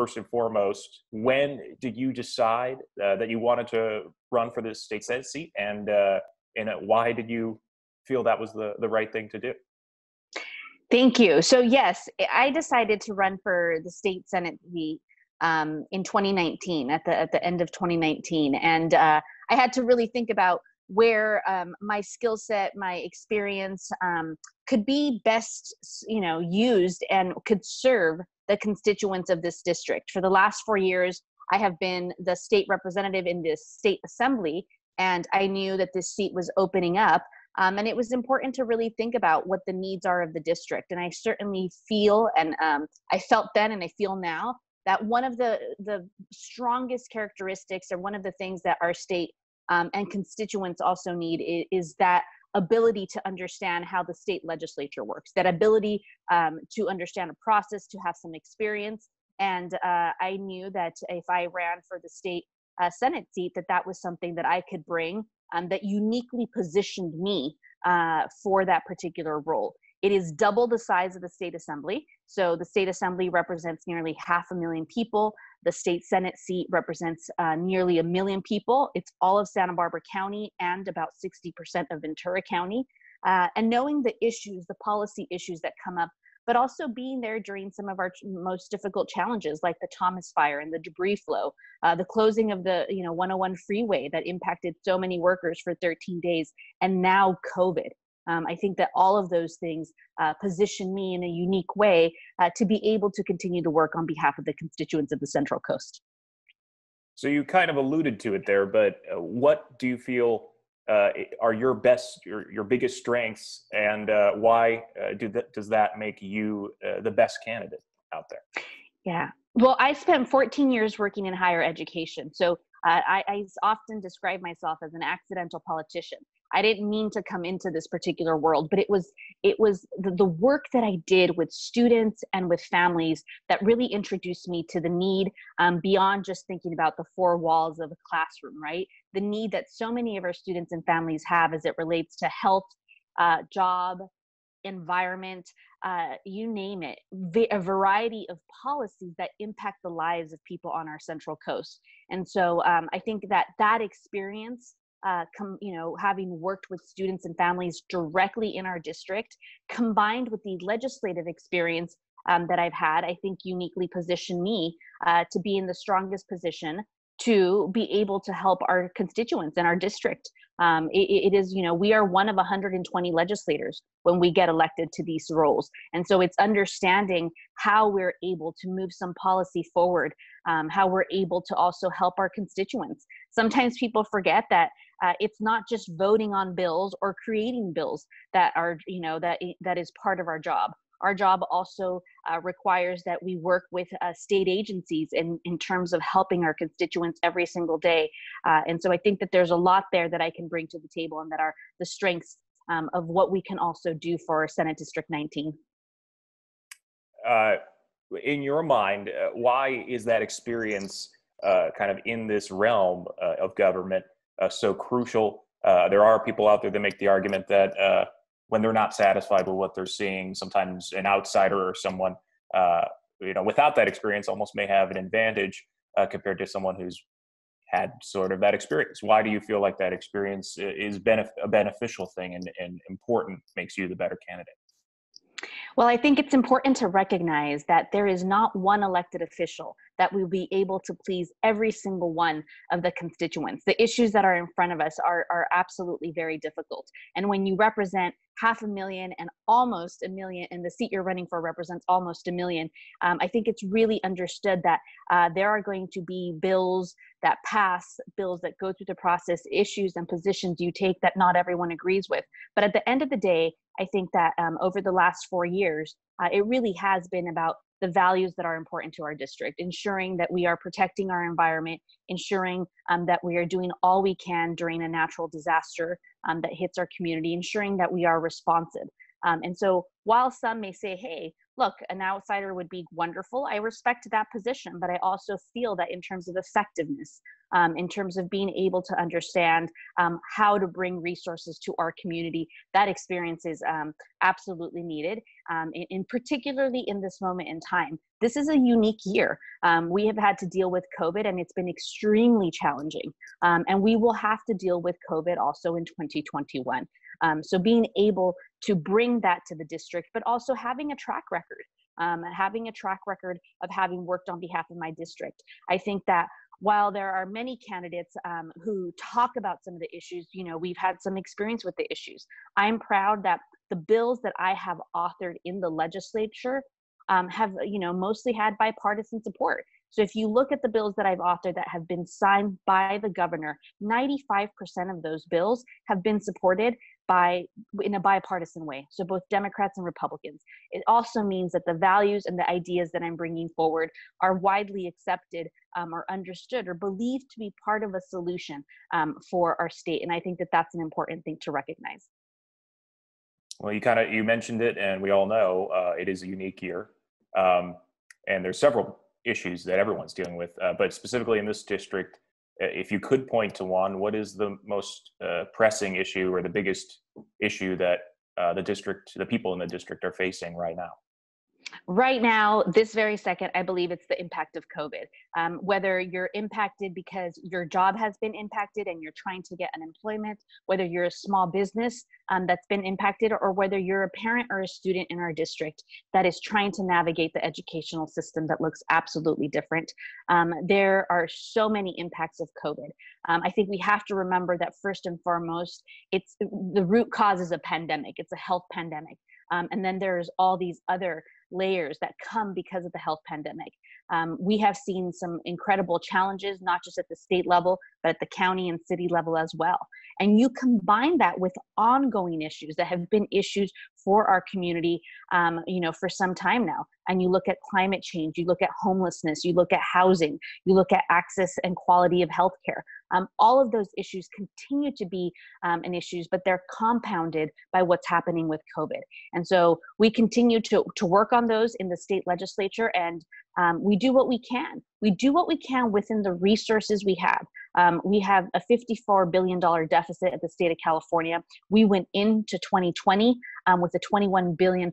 first and foremost, when did you decide uh, that you wanted to run for this state senate seat, and uh, and why did you feel that was the the right thing to do? Thank you. So yes, I decided to run for the state senate seat um, in 2019 at the at the end of 2019, and uh, I had to really think about where um, my skill set, my experience um, could be best, you know, used and could serve the constituents of this district. For the last four years, I have been the state representative in this state assembly, and I knew that this seat was opening up. Um, and it was important to really think about what the needs are of the district. And I certainly feel, and um, I felt then, and I feel now, that one of the the strongest characteristics, or one of the things that our state um, and constituents also need is, is, that ability to understand how the state legislature works, that ability um, to understand a process, to have some experience. And uh, I knew that if I ran for the state uh, Senate seat, that that was something that I could bring um, that uniquely positioned me uh, for that particular role. It is double the size of the state assembly. So the state assembly represents nearly half a million people. The state senate seat represents uh, nearly a million people. It's all of Santa Barbara County and about 60% of Ventura County. Uh, and knowing the issues, the policy issues that come up, but also being there during some of our most difficult challenges, like the Thomas Fire and the debris flow, uh, the closing of the you know 101 freeway that impacted so many workers for 13 days, and now COVID. Um, I think that all of those things uh, position me in a unique way uh, to be able to continue to work on behalf of the constituents of the Central Coast. So you kind of alluded to it there, but uh, what do you feel uh, are your best, your, your biggest strengths, and uh, why uh, do that, does that make you the best candidate out there? Yeah. Well, I spent 14 years working in higher education. So uh, I, I, often describe myself as an accidental politician. I didn't mean to come into this particular world, but it was it was the, the work that I did with students and with families that really introduced me to the need um, beyond just thinking about the four walls of a classroom, right? The need that so many of our students and families have as it relates to health, uh, job, environment, uh, you name it, a variety of policies that impact the lives of people on our Central Coast. And so um, I think that that experience uh, com, you know, having worked with students and families directly in our district, combined with the legislative experience um, that I've had, I think uniquely position me uh, to be in the strongest position to be able to help our constituents in our district. Um, it, it is, you know, we are one of 120 legislators when we get elected to these roles. And so it's understanding how we're able to move some policy forward, um, how we're able to also help our constituents. Sometimes people forget that uh, it's not just voting on bills or creating bills that are, you know, that that is part of our job. Our job also uh, requires that we work with uh, state agencies in, in terms of helping our constituents every single day. Uh, and so I think that there's a lot there that I can bring to the table and that are the strengths um, of what we can also do for Senate District 19. Uh, in your mind, uh, why is that experience uh, kind of in this realm of government so crucial? there are people out there that make the argument that when they're not satisfied with what they're seeing. Sometimes an outsider or someone, uh, you know, without that experience, almost may have an advantage uh, compared to someone who's had sort of that experience. Why do you feel like that experience is benef- a beneficial thing and, and important, makes you the better candidate? Well, I think it's important to recognize that there is not one elected official that we'll be able to please every single one of the constituents. The issues that are in front of us are, are absolutely very difficult. And when you represent half a million and almost a million, and the seat you're running for represents almost a million, um, I think it's really understood that uh, there are going to be bills that pass, bills that go through the process, issues and positions you take that not everyone agrees with. But at the end of the day, I think that um, over the last four years, uh, it really has been about the values that are important to our district, ensuring that we are protecting our environment, ensuring um, that we are doing all we can during a natural disaster um, that hits our community, ensuring that we are responsive. Um, and so while some may say, hey, look, an outsider would be wonderful. I respect that position, but I also feel that in terms of effectiveness, um, in terms of being able to understand um, how to bring resources to our community, that experience is um, absolutely needed, um, in, in, particularly in this moment in time. This is a unique year. Um, we have had to deal with COVID, and it's been extremely challenging. Um, and we will have to deal with COVID also in 2021. Um, so being able to bring that to the district, but also having a track record, um, having a track record of having worked on behalf of my district. I think that while there are many candidates um, who talk about some of the issues, you know, we've had some experience with the issues. I'm proud that the bills that I have authored in the legislature um, have, you know, mostly had bipartisan support. So if you look at the bills that I've authored that have been signed by the governor, 95% of those bills have been supported by in a bipartisan way. So both democrats and republicans. It also means that the values and the ideas that i'm bringing forward are widely accepted um, or understood or believed to be part of a solution um, for our state. And i think that that's an important thing to recognize. Well you kind of you mentioned it and we all know uh, it is a unique year. Um, and there's several issues that everyone's dealing with uh, but specifically in this district if you could point to one, what is the most uh, pressing issue or the biggest issue that uh, the district, the people in the district are facing right now? Right now, this very second, I believe it's the impact of COVID. Um, whether you're impacted because your job has been impacted and you're trying to get unemployment, whether you're a small business um, that's been impacted, or whether you're a parent or a student in our district that is trying to navigate the educational system that looks absolutely different. Um, there are so many impacts of COVID. Um, I think we have to remember that first and foremost, it's the root cause is a pandemic. It's a health pandemic. Um, and then there's all these other layers that come because of the health pandemic. Um, we have seen some incredible challenges, not just at the state level, but at the county and city level as well. And you combine that with ongoing issues that have been issues for our community, um, you know, for some time now. And you look at climate change, you look at homelessness, you look at housing, you look at access and quality of healthcare. Um, all of those issues continue to be um, an issues, but they're compounded by what's happening with COVID. And so we continue to, to work on those in the state legislature and um, we do what we can. We do what we can within the resources we have. Um, we have a $54 billion deficit at the state of California. We went into 2020 um, with a $21 billion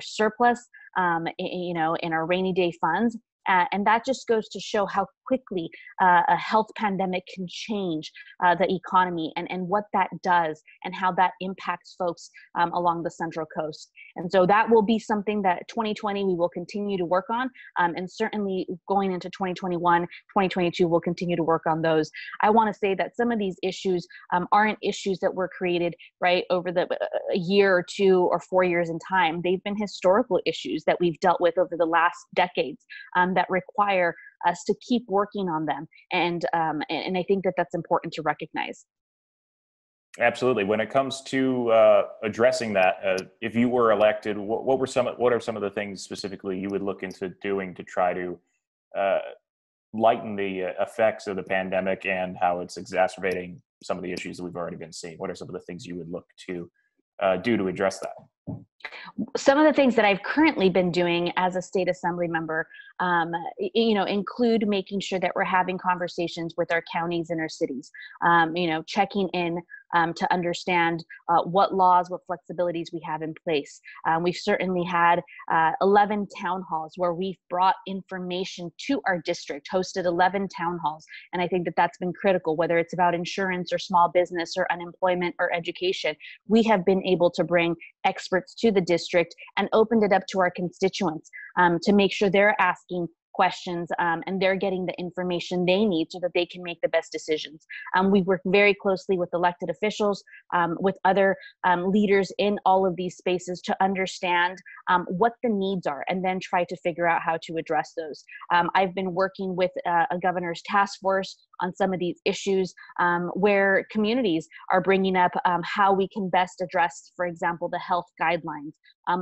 surplus, um, you know, in our rainy day funds. Uh, and that just goes to show how quickly uh, a health pandemic can change uh, the economy and, and what that does and how that impacts folks um, along the Central Coast. And so that will be something that 2020 we will continue to work on. Um, and certainly going into 2021, 2022, we'll continue to work on those. I want to say that some of these issues um, aren't issues that were created right over the uh, a year or two or four years in time. They've been historical issues that we've dealt with over the last decades that require us to keep working on them. And um, and i think that that's important to recognize. Absolutely. When it comes to uh, addressing that uh, if you were elected what, what, were some what are some of the things specifically you would look into doing to try to uh, lighten the uh, effects of the pandemic and how it's exacerbating some of the issues that we've already been seeing? What are some of the things you would look to uh, do to address that. Some of the things that I've currently been doing as a state assembly member, um, you know, include making sure that we're having conversations with our counties and our cities, um, you know, checking in um, to understand uh, what laws, what flexibilities we have in place. Um, we've certainly had uh, 11 town halls where we've brought information to our district, hosted 11 town halls. And I think that that's been critical, whether it's about insurance or small business or unemployment or education. We have been able to bring experts to the district and opened it up to our constituents um, to make sure they're asking questions um, and they're getting the information they need so that they can make the best decisions. Um, we work very closely with elected officials, um, with other um, leaders in all of these spaces to understand um, what the needs are and then try to figure out how to address those. Um, I've been working with uh, a governor's task force on some of these issues where communities are bringing up how we can best address, for example, the health guidelines,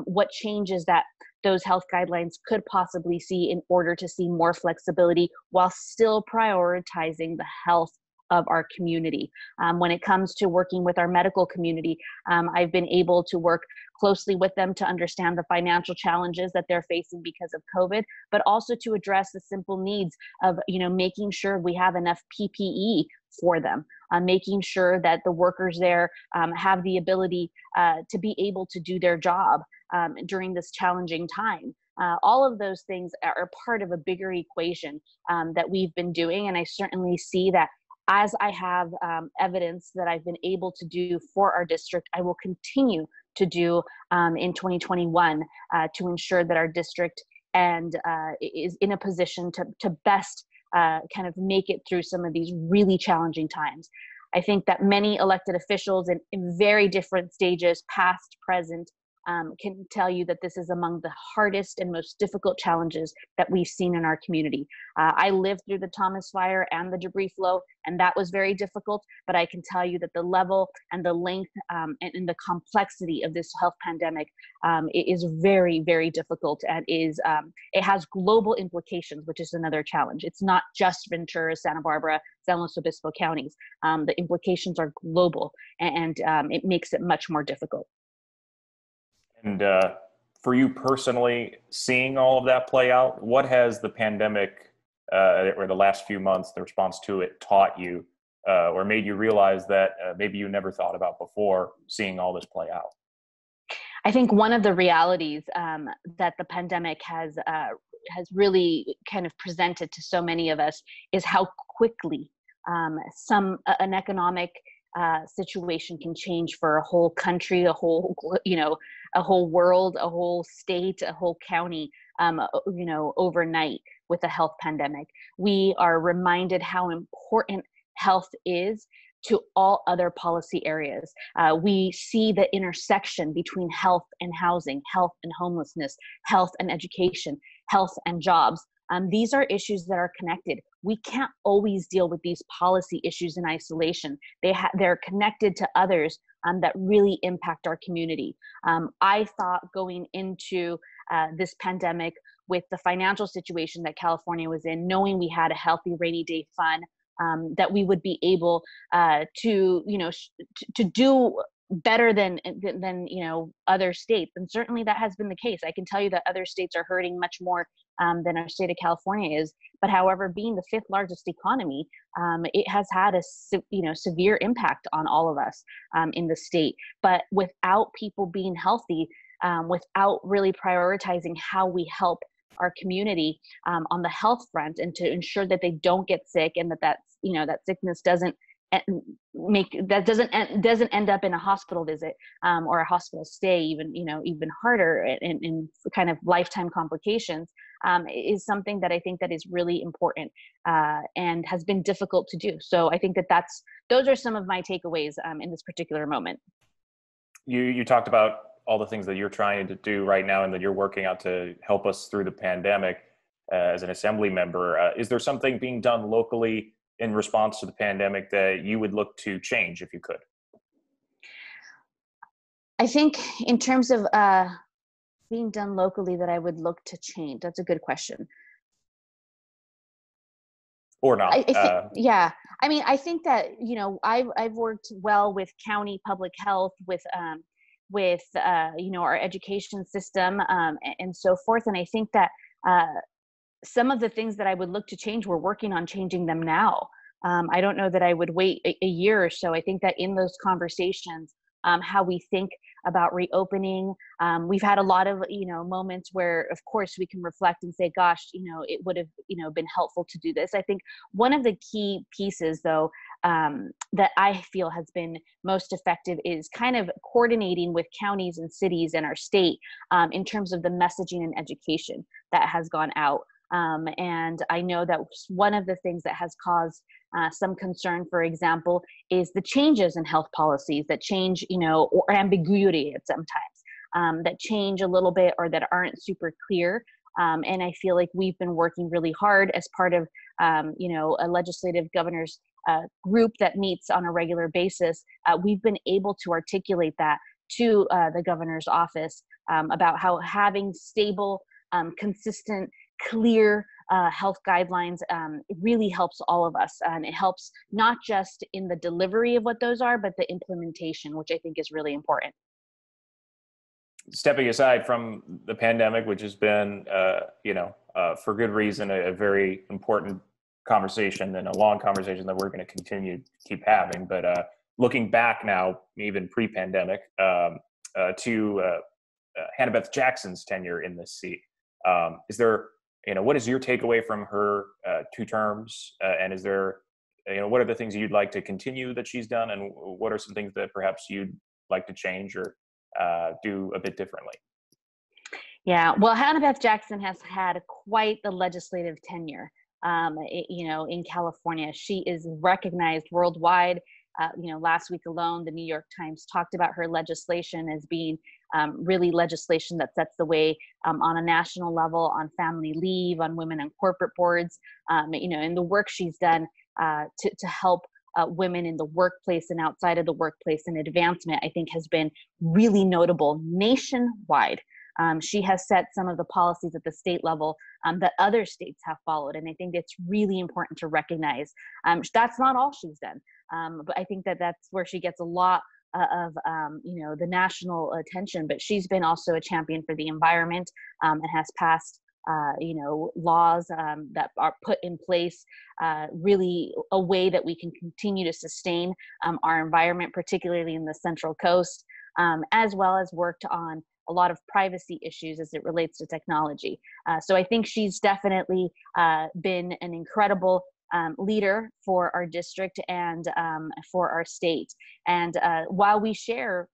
what changes that those health guidelines could possibly see in order to see more flexibility while still prioritizing the health of our community. Um, when it comes to working with our medical community, um, I've been able to work closely with them to understand the financial challenges that they're facing because of COVID, but also to address the simple needs of, you know, making sure we have enough PPE for them, uh, making sure that the workers there um, have the ability uh, to be able to do their job um, during this challenging time. Uh, all of those things are part of a bigger equation um, that we've been doing, and I certainly see that as I have um, evidence that I've been able to do for our district, I will continue to do um, in 2021 uh, to ensure that our district and uh, is in a position to, to best uh, kind of make it through some of these really challenging times. I think that many elected officials in, in very different stages, past, present, um, can tell you that this is among the hardest and most difficult challenges that we've seen in our community. Uh, I lived through the Thomas fire and the debris flow, and that was very difficult, but I can tell you that the level and the length um, and, and, the complexity of this health pandemic um, is very, very difficult and is um, it has global implications, which is another challenge. It's not just Ventura, Santa Barbara, San Luis Obispo counties. Um, the implications are global, and, and um, it makes it much more difficult. And uh, for you personally, seeing all of that play out, what has the pandemic uh, or the last few months, the response to it, taught you uh, or made you realize that uh, maybe you never thought about before seeing all this play out? I think one of the realities um, that the pandemic has uh, has really kind of presented to so many of us is how quickly um, some an economic uh, situation can change for a whole country, a whole you know a whole world, a whole state, a whole county, um, you know, overnight with a health pandemic. We are reminded how important health is to all other policy areas. Uh, we see the intersection between health and housing, health and homelessness, health and education, health and jobs. Um, these are issues that are connected. We can't always deal with these policy issues in isolation. They ha- they're connected to others um, that really impact our community. Um, I thought going into uh, this pandemic with the financial situation that California was in, knowing we had a healthy rainy day fund, um, that we would be able uh, to, you know, sh- to do better than, than than you know other states and certainly that has been the case. I can tell you that other states are hurting much more um, than our state of california is but however being the fifth largest economy um, it has had a you know severe impact on all of us um, in the state. But without people being healthy um, without really prioritizing how we help our community um, on the health front and to ensure that they don't get sick and that that you know that sickness doesn't make that doesn't end, doesn't end up in a hospital visit um, or a hospital stay even you know even harder in, in kind of lifetime complications um, is something that i think that is really important uh, and has been difficult to do. So i think that that's those are some of my takeaways um, in this particular moment. You you talked about all the things that you're trying to do right now and that you're working out to help us through the pandemic uh, as an assembly member. Uh, is there something being done locally in response to the pandemic that you would look to change if you could? I think in terms of uh, being done locally that I would look to change. That's a good question. Or not. I, I think, uh, yeah. I mean, I think that, you know, I've, I've worked well with county public health, with, um, with, uh, you know, our education system um, and, and so forth. And I think that uh, some of the things that I would look to change, we're working on changing them now. Um, I don't know that I would wait a, a, year or so. I think that in those conversations, um, how we think about reopening, um, we've had a lot of you know moments where, of course, we can reflect and say, "Gosh, you know, it would have you know been helpful to do this." I think one of the key pieces, though, um, that I feel has been most effective is kind of coordinating with counties and cities in our state um, in terms of the messaging and education that has gone out. Um, and I know that one of the things that has caused uh, some concern, for example, is the changes in health policies that change, you know, or ambiguity at sometimes um, that change a little bit or that aren't super clear. Um, and I feel like we've been working really hard as part of, um, you know, a legislative governor's uh, group that meets on a regular basis. Uh, we've been able to articulate that to uh, the governor's office um, about how having stable, um, consistent clear uh, health guidelines um, really helps all of us and it helps not just in the delivery of what those are but the implementation which i think is really important. Stepping aside from the pandemic which has been uh, you know uh, for good reason a, a, very important conversation and a long conversation that we're going to continue to keep having but uh, looking back now even pre-pandemic um, uh, to uh, hannah beth jackson's tenure in this seat um, is there you know, what is your takeaway from her uh, two terms? Uh, and is there, you know, what are the things you'd like to continue that she's done, and what are some things that perhaps you'd like to change or uh, do a bit differently? Yeah, well, Hannah Beth Jackson has had quite the legislative tenure. Um, you know, in California, she is recognized worldwide. Uh, you know, last week alone, the New York Times talked about her legislation as being um, really legislation that sets the way um, on a national level on family leave, on women on corporate boards, um, you know, and the work she's done uh, to, to help uh, women in the workplace and outside of the workplace and advancement, I think has been really notable nationwide. Um, she has set some of the policies at the state level um, that other states have followed. And I think it's really important to recognize um, that's not all she's done. Um, but I think that that's where she gets a lot uh, of um, you know the national attention but she's been also a champion for the environment um, and has passed uh, you know laws um, that are put in place uh, really a way that we can continue to sustain um, our environment particularly in the central coast um, as well as worked on a lot of privacy issues as it relates to technology uh, so i think she's definitely uh, been an incredible um, leader for our district and um, for our state. And uh, while we share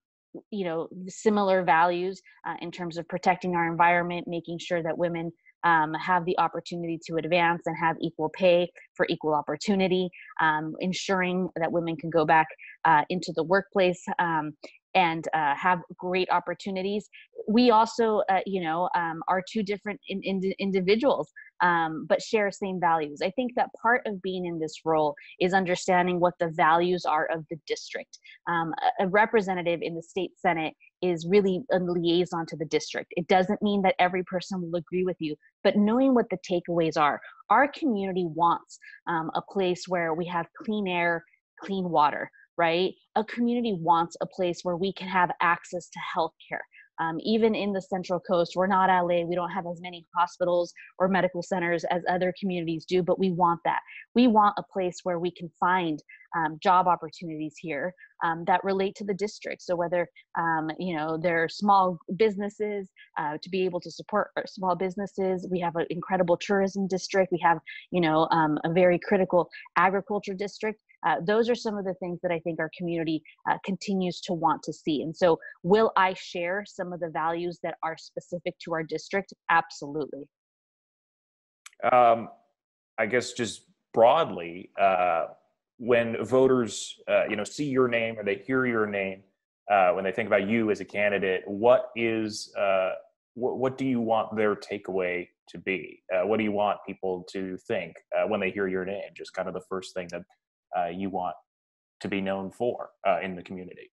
you know similar values uh, in terms of protecting our environment making sure that women um, have the opportunity to advance and have equal pay for equal opportunity um, ensuring that women can go back uh, into the workplace um, and uh, have great opportunities. We also, uh, you know, um, are two different in, in individuals, um, but share same values. I think that part of being in this role is understanding what the values are of the district. Um, a, a representative in the state senate is really a liaison to the district. It doesn't mean that every person will agree with you, but knowing what the takeaways are. Our community wants um, a place where we have clean air, clean water right? A community wants a place where we can have access to healthcare. Um, even in the Central Coast, we're not LA, we don't have as many hospitals or medical centers as other communities do, but we want that. We want a place where we can find um, job opportunities here um, that relate to the district. So whether um, you know there are small businesses uh, to be able to support small businesses, we have an incredible tourism district. We have you know um, a very critical agriculture district. Uh, those are some of the things that I think our community uh, continues to want to see. And so, will I share some of the values that are specific to our district? Absolutely. Um, I guess just broadly, uh, when voters, uh, you know, see your name or they hear your name, uh, when they think about you as a candidate, what is uh, what, what do you want their takeaway to be? what do you want people to think when they hear your name? Just kind of the first thing that uh, you want to be known for uh, in the community?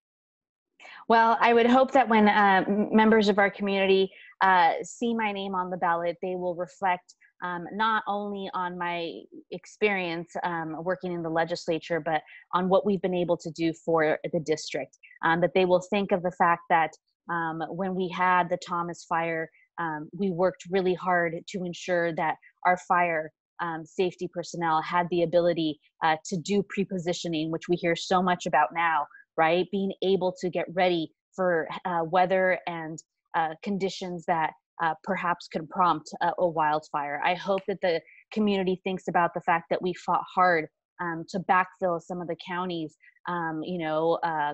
Well, I would hope that when uh, members of our community uh, see my name on the ballot, they will reflect um, not only on my experience um, working in the legislature, but on what we've been able to do for the district. Um, that they will think of the fact that um, when we had the Thomas fire, um, we worked really hard to ensure that our fire um, safety personnel had the ability uh, to do prepositioning, which we hear so much about now, right? Being able to get ready for uh, weather and uh, conditions that uh, perhaps could prompt a, a, wildfire. I hope that the community thinks about the fact that we fought hard um, to backfill some of the counties um, you know, uh,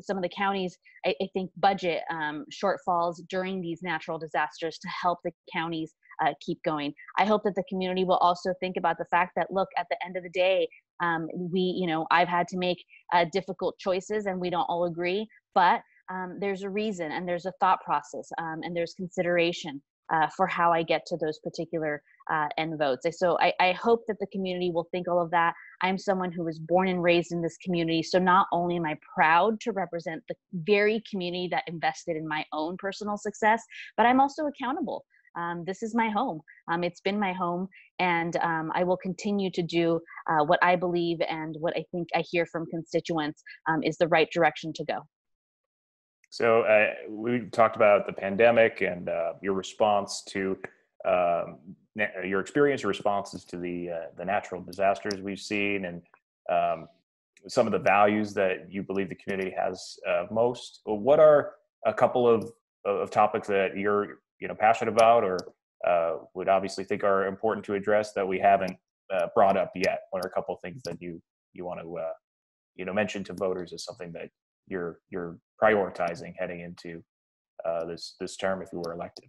some of the counties, I, I think, budget um, shortfalls during these natural disasters to help the counties uh, keep going. I hope that the community will also think about the fact that, look, at the end of the day, um, we, you know, I've had to make uh, difficult choices and we don't all agree, but um, there's a reason and there's a thought process um, and there's consideration uh, for how I get to those particular uh, end votes. So I, I, hope that the community will think all of that. I'm someone who was born and raised in this community. So not only am I proud to represent the very community that invested in my own personal success, but I'm also accountable um, this is my home. Um, it's been my home, and um, I will continue to do uh, what I believe and what I think I hear from constituents um, is the right direction to go. So uh, we talked about the pandemic and uh, your response to um, your experience, your responses to the uh, the natural disasters we've seen, and um, some of the values that you believe the community has uh, most. What are a couple of of topics that you're you know passionate about or uh, would obviously think are important to address that we haven't uh, brought up yet? What are a couple things that you you want to uh, you know mention to voters as something that you're you're prioritizing heading into uh, this this term if you were elected?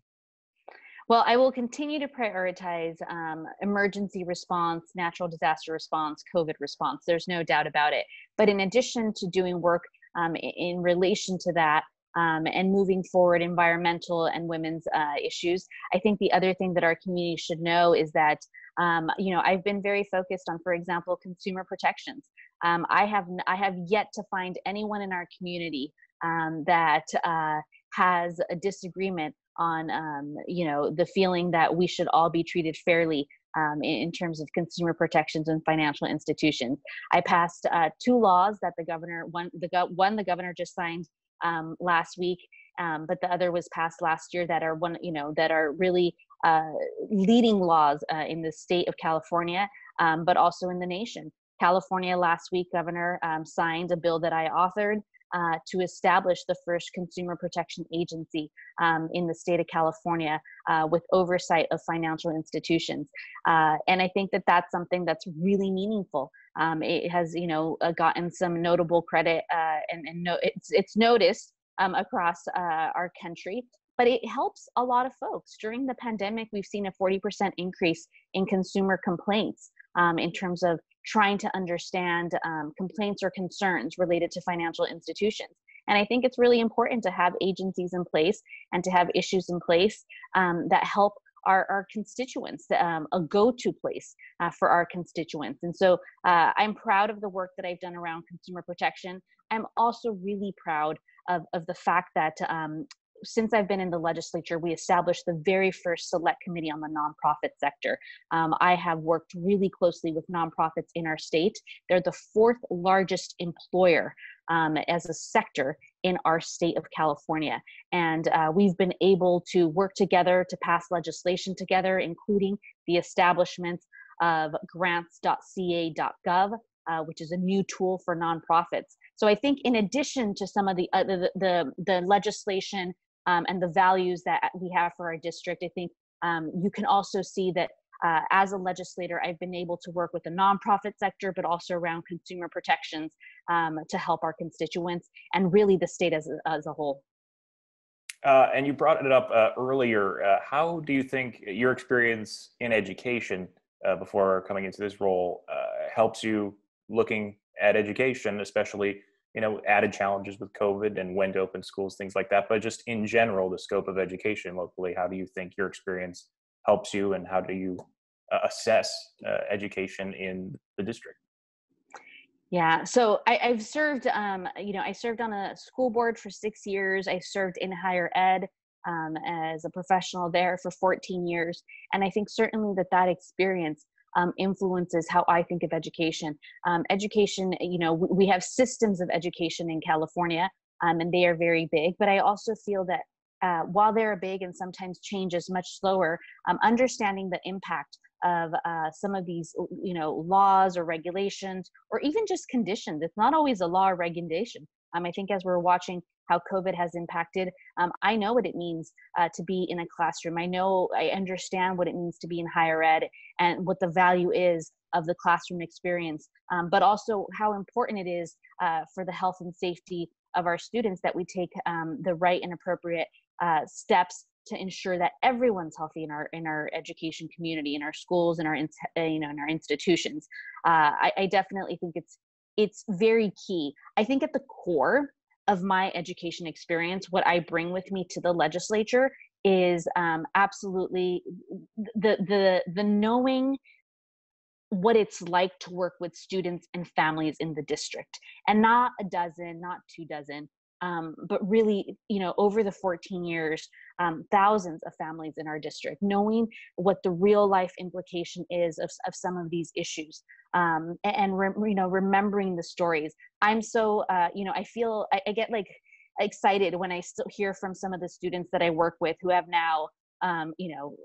Well, I will continue to prioritize um, emergency response, natural disaster response, COVID response. There's no doubt about it. But in addition to doing work um, in relation to that, um, and moving forward environmental and women's uh, issues. I think the other thing that our community should know is that, um, you know, I've been very focused on, for example, consumer protections. Um, I have I have yet to find anyone in our community um, that uh, has a disagreement on, um, you know, the feeling that we should all be treated fairly um, in, in, terms of consumer protections and financial institutions. I passed uh, two laws that the governor one the one the governor just signed um, last week, um, but the other was passed last year that are one, you know, that are really uh, leading laws uh, in the state of California, um, but also in the nation. California last week, Governor um, signed a bill that I authored uh, to establish the first consumer protection agency um, in the state of California uh, with oversight of financial institutions. Uh, and I think that that's something that's really meaningful. Um, it has, you know, uh, gotten some notable credit uh, and, and no, it's, it's noticed um, across uh, our country but it helps a lot of folks. During the pandemic, we've seen a 40% increase in consumer complaints um, in terms of trying to understand um, complaints or concerns related to financial institutions. And I think it's really important to have agencies in place and to have issues in place um, that help our, our constituents, um, a go-to place uh, for our constituents. And so uh, I'm proud of the work that I've done around consumer protection. I'm also really proud of, of the fact that um, since I've been in the legislature, we established the very first select committee on the nonprofit sector. Um, I have worked really closely with nonprofits in our state. They're the fourth largest employer um, as a sector in our state of California. And uh, we've been able to work together to pass legislation together, including the establishment of grants.ca.gov, uh, which is a new tool for nonprofits. So I think in addition to some of the, uh, the, the, the, legislation um, and the values that we have for our district. I think um, you can also see that uh, as a legislator, I've been able to work with the nonprofit sector, but also around consumer protections um, to help our constituents and really the state as a, as a whole. Uh, and you brought it up uh, earlier. Uh, how do you think your experience in education uh, before coming into this role uh, helps you looking at education, especially you know added challenges with covid and when to open schools things like that. But just in general the scope of education locally how do you think your experience helps you and how do you uh, assess uh, education in the district? Yeah so I, have served um, you know i served on a school board for six years. I served in higher ed um, as a professional there for 14 years. And i think certainly that that experience um, influences how I think of education. Um, education, you know, we have systems of education in California, um, and they are very big. But I also feel that uh, while they're big and sometimes change is much slower, um, understanding the impact of uh, some of these, you know, laws or regulations, or even just conditions. It's not always a law or regulation. Um, I think as we're watching how COVID has impacted. Um, I know what it means uh, to be in a classroom. I know, I understand what it means to be in higher ed and what the value is of the classroom experience, um, but also how important it is uh, for the health and safety of our students that we take um, the right and appropriate uh, steps to ensure that everyone's healthy in our in our education community, in our schools, in our you know in our institutions. Uh, I, I definitely think it's it's very key. I think at the core of my education experience, what I bring with me to the legislature is um, absolutely the the the knowing what it's like to work with students and families in the district, and not a dozen, not two dozen, um, but really, you know, over the 14 years, um, thousands of families in our district, knowing what the real life implication is of, of some of these issues, um, and, re- you know, remembering the stories. I'm so, uh, you know, I feel I, I get like excited when I still hear from some of the students that I work with who have now um, you know,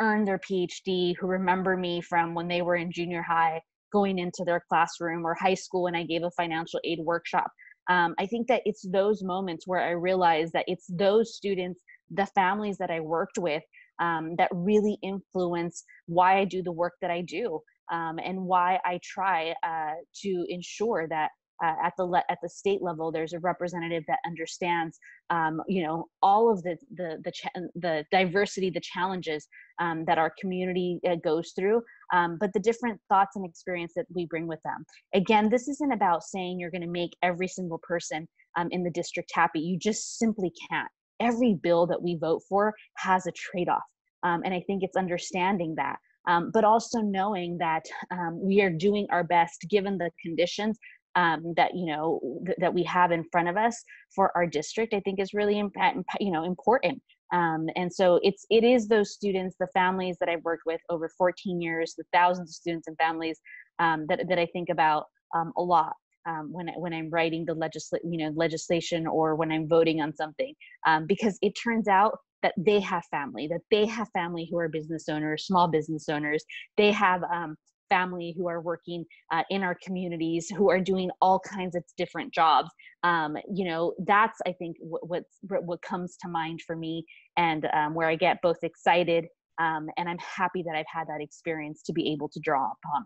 earned their PhD, who remember me from when they were in junior high, going into their classroom or high school when I gave a financial aid workshop um, i think that it's those moments where i realize that it's those students the families that i worked with um, that really influence why i do the work that i do um, and why i try uh, to ensure that uh, at the le- at the state level there's a representative that understands um, you know all of the the the, the diversity the challenges um, that our community uh, goes through um, but the different thoughts and experience that we bring with them. Again this isn't about saying you're going to make every single person um, in the district happy. You just simply can't. Every bill that we vote for has a trade-off um, and i think it's understanding that um, but also knowing that um, we are doing our best given the conditions um, that you know th- that we have in front of us for our district i think is really imp- you know important. Um, and so it's it is those students the families that i've worked with over 14 years the thousands of students and families um, that, that i think about um, a lot um, when, when i'm writing the legisl- you know legislation or when i'm voting on something um, because it turns out that they have family that they have family who are business owners small business owners. They have um, family who are working uh, in our communities who are doing all kinds of different jobs um, you know that's i think what, what comes to mind for me and um, where i get both excited um, and i'm happy that i've had that experience to be able to draw upon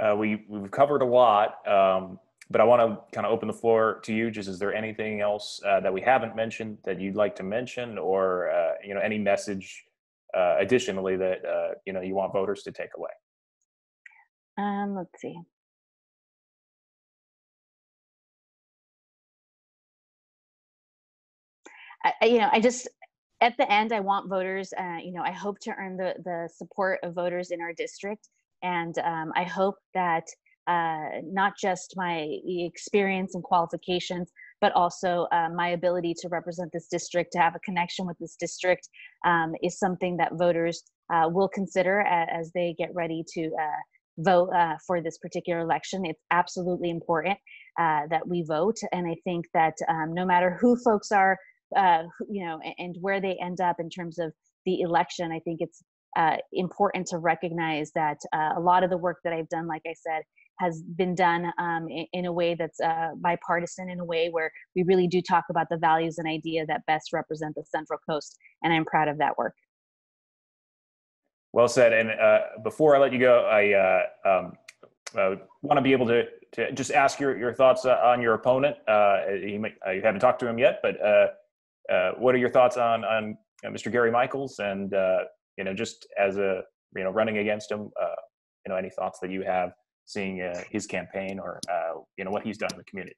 uh, we, we've covered a lot um, but i want to kind of open the floor to you. Just is there anything else uh, that we haven't mentioned that you'd like to mention or uh, you know any message uh, additionally that uh, you know you want voters to take away? Um, let's see. I, you know, I just at the end, I want voters. Uh, you know, I hope to earn the the support of voters in our district, and um, I hope that uh, not just my experience and qualifications, but also uh, my ability to represent this district, to have a connection with this district, um, is something that voters uh, will consider as they get ready to uh, vote uh, for this particular election. It's absolutely important uh, that we vote, and I think that um, no matter who folks are, you know, and where they end up in terms of the election, I think it's uh, important to recognize that uh, a lot of the work that I've done, like I said, has been done um, in, in, a way that's uh, bipartisan, in a way where we really do talk about the values and idea that best represent the Central Coast, and I'm proud of that work. Well said. And uh, before I let you go, I uh, um, uh, want to be able to, to just ask your, your thoughts on your opponent. you, you haven't talked to him yet, but what are your thoughts on on Mr. Gary Michaels and you know just as a you know running against him? you know any thoughts that you have seeing uh, his campaign or uh, you know what he's done in the community.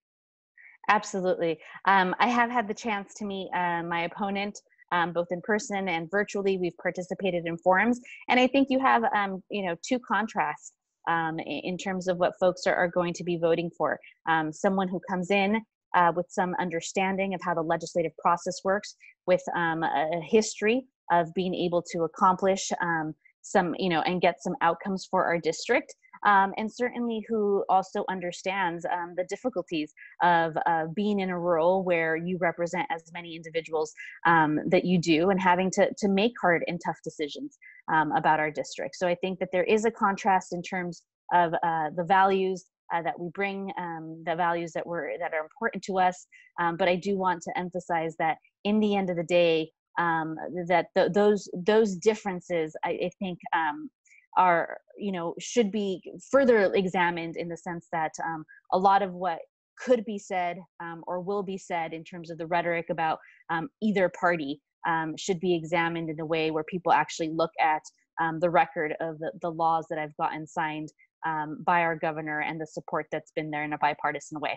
Absolutely, um, I have had the chance to meet uh, my opponent. Um, both in person and virtually, we've participated in forums, and I think you have, um, you know, two contrasts um, in terms of what folks are, are going to be voting for. Um, someone who comes in uh, with some understanding of how the legislative process works, with um, a history of being able to accomplish um, some, you know, and get some outcomes for our district um, and certainly who also understands um, the difficulties of uh, being in a role where you represent as many individuals um, that you do and having to, to make hard and tough decisions um, about our district. So I think that there is a contrast in terms of uh, the values uh, that we bring, um, the values that were that are important to us. Um, but I do want to emphasize that in the end of the day, um, that the, those those differences, I, I think, um, are you know should be further examined in the sense that um, a lot of what could be said um, or will be said in terms of the rhetoric about um, either party um, should be examined in a way where people actually look at the record of the, the, laws that I've gotten signed by our governor and the support that's been there in a bipartisan way.